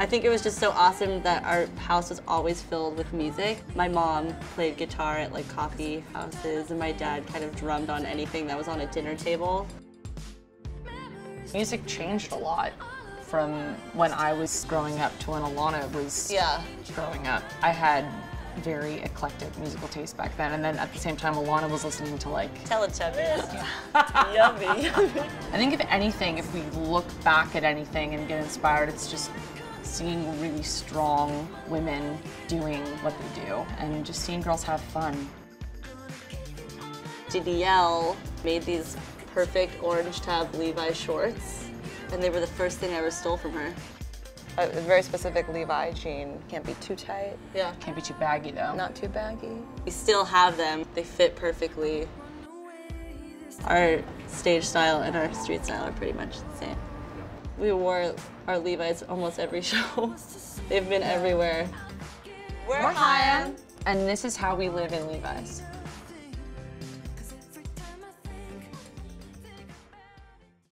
I think it was just so awesome that our house was always filled with music. My mom played guitar at like coffee houses, and my dad kind of drummed on anything that was on a dinner table. Music changed a lot from when I was growing up to when Alana was Yeah. growing up. I had very eclectic musical taste back then, and then at the same time, Alana was listening to like. Teletubbies. Yummy. I think if anything, if we look back at anything and get inspired, it's just seeing really strong women doing what they do, and just seeing girls have fun. DDL made these perfect orange tab Levi shorts, and they were the first thing I ever stole from her. A very specific Levi jean. Can't be too tight, Yeah. Can't be too baggy though. not too baggy. We still have them. They fit perfectly. Our stage style and our street style are pretty much the same. We wore our Levi's almost every show. They've been everywhere. We're, And this is how we live in Levi's.